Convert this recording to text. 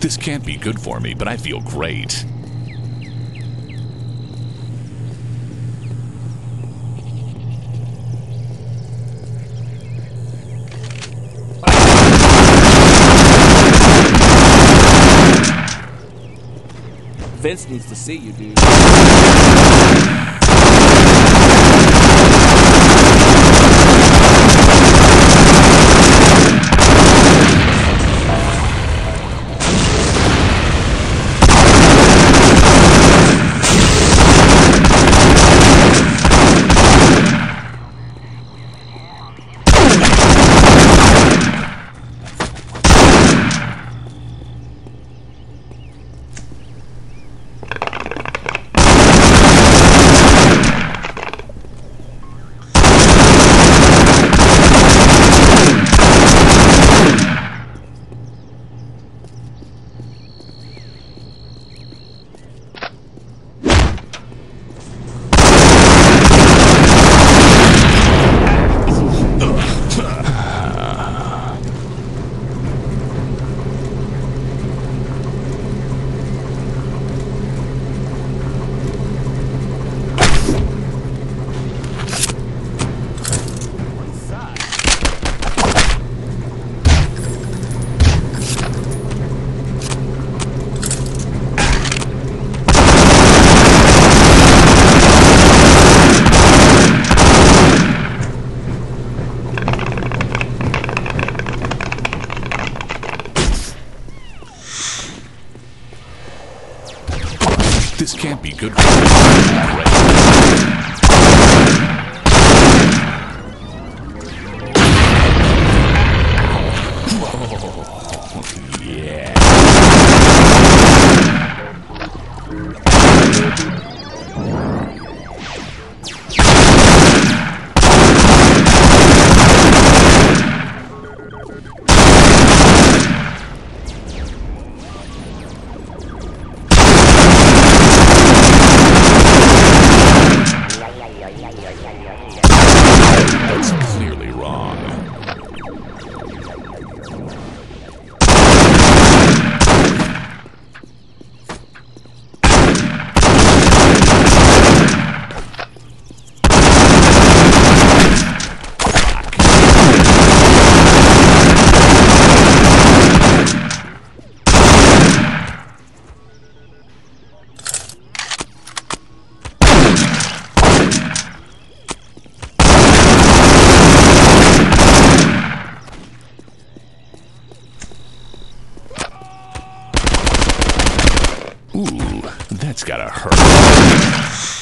This can't be good for me, but I feel great. Vince needs to see you, dude. This can't be good for. Oh, yeah. That's gotta hurt.